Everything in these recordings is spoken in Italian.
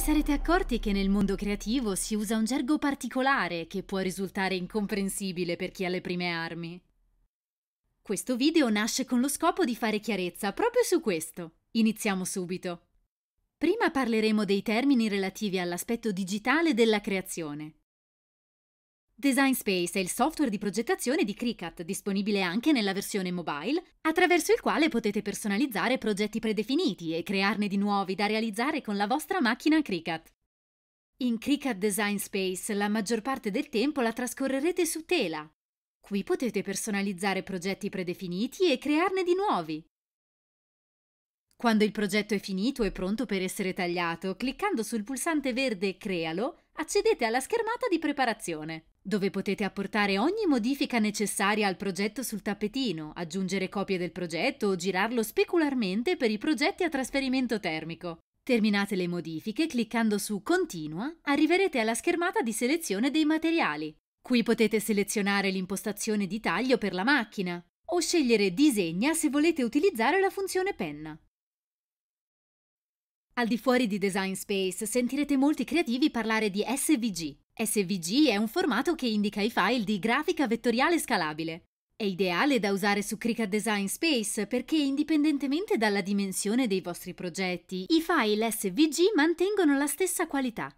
Vi sarete accorti che nel mondo creativo si usa un gergo particolare che può risultare incomprensibile per chi ha le prime armi. Questo video nasce con lo scopo di fare chiarezza proprio su questo. Iniziamo subito. Prima parleremo dei termini relativi all'aspetto digitale della creazione. Design Space è il software di progettazione di Cricut, disponibile anche nella versione mobile, attraverso il quale potete personalizzare progetti predefiniti e crearne di nuovi da realizzare con la vostra macchina Cricut. In Cricut Design Space la maggior parte del tempo la trascorrerete su tela. Qui potete personalizzare progetti predefiniti e crearne di nuovi. Quando il progetto è finito e pronto per essere tagliato, cliccando sul pulsante verde Crealo, accedete alla schermata di preparazione dove potete apportare ogni modifica necessaria al progetto sul tappetino, aggiungere copie del progetto o girarlo specularmente per i progetti a trasferimento termico. Terminate le modifiche, cliccando su Continua, arriverete alla schermata di selezione dei materiali. Qui potete selezionare l'impostazione di taglio per la macchina o scegliere Disegna se volete utilizzare la funzione penna. Al di fuori di Design Space sentirete molti creativi parlare di SVG, SVG è un formato che indica i file di grafica vettoriale scalabile. È ideale da usare su Cricut Design Space perché indipendentemente dalla dimensione dei vostri progetti, i file SVG mantengono la stessa qualità.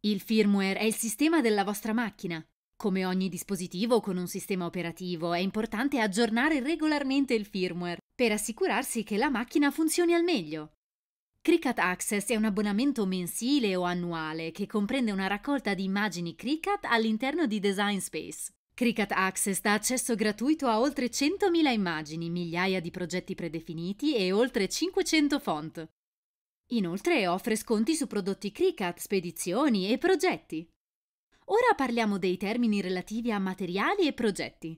Il firmware è il sistema della vostra macchina. Come ogni dispositivo con un sistema operativo, è importante aggiornare regolarmente il firmware per assicurarsi che la macchina funzioni al meglio. Cricut Access è un abbonamento mensile o annuale che comprende una raccolta di immagini Cricut all'interno di Design Space. Cricut Access dà accesso gratuito a oltre 100.000 immagini, migliaia di progetti predefiniti e oltre 500 font. Inoltre offre sconti su prodotti Cricut, spedizioni e progetti. Ora parliamo dei termini relativi a materiali e progetti.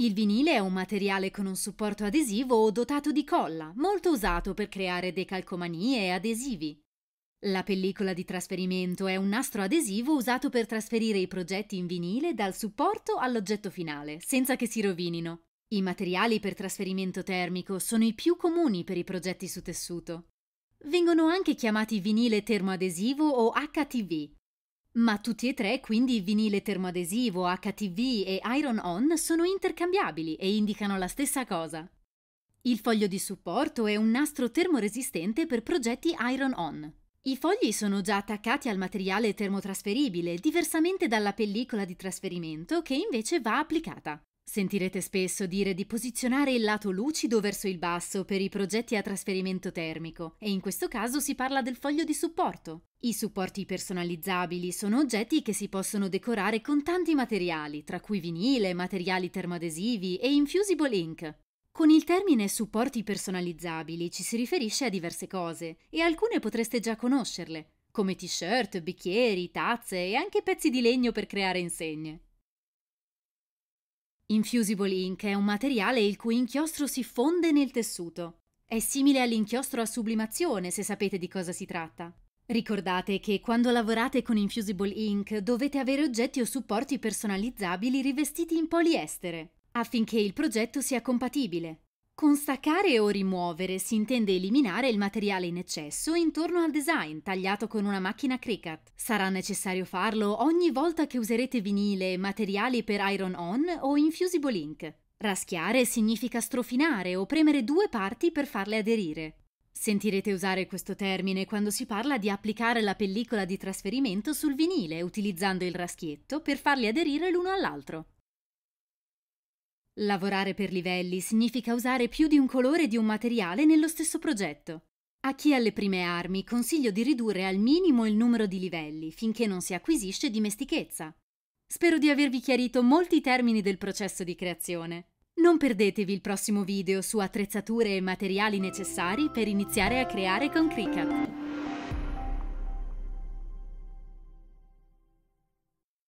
Il vinile è un materiale con un supporto adesivo o dotato di colla, molto usato per creare decalcomanie e adesivi. La pellicola di trasferimento è un nastro adesivo usato per trasferire i progetti in vinile dal supporto all'oggetto finale, senza che si rovinino. I materiali per trasferimento termico sono i più comuni per i progetti su tessuto. Vengono anche chiamati vinile termoadesivo o HTV, ma tutti e tre, quindi vinile termoadesivo, HTV e Iron-On, sono intercambiabili e indicano la stessa cosa. Il foglio di supporto è un nastro termoresistente per progetti Iron-On. I fogli sono già attaccati al materiale termotrasferibile, diversamente dalla pellicola di trasferimento che invece va applicata. Sentirete spesso dire di posizionare il lato lucido verso il basso per i progetti a trasferimento termico e in questo caso si parla del foglio di supporto. I supporti personalizzabili sono oggetti che si possono decorare con tanti materiali, tra cui vinile, materiali termoadesivi e infusible ink. Con il termine supporti personalizzabili ci si riferisce a diverse cose e alcune potreste già conoscerle, come t-shirt, bicchieri, tazze e anche pezzi di legno per creare insegne. Infusible ink è un materiale il cui inchiostro si fonde nel tessuto. È simile all'inchiostro a sublimazione se sapete di cosa si tratta. Ricordate che quando lavorate con Infusible Ink dovete avere oggetti o supporti personalizzabili rivestiti in poliestere, affinché il progetto sia compatibile. Con staccare o rimuovere si intende eliminare il materiale in eccesso intorno al design tagliato con una macchina Cricut. Sarà necessario farlo ogni volta che userete vinile, materiali per iron-on o infusible ink. Raschiare significa strofinare o premere due parti per farle aderire. Sentirete usare questo termine quando si parla di applicare la pellicola di trasferimento sul vinile utilizzando il raschietto per farli aderire l'uno all'altro. Lavorare per livelli significa usare più di un colore di un materiale nello stesso progetto. A chi ha le prime armi consiglio di ridurre al minimo il numero di livelli finché non si acquisisce dimestichezza. Spero di avervi chiarito molti termini del processo di creazione. Non perdetevi il prossimo video su attrezzature e materiali necessari per iniziare a creare con Cricut.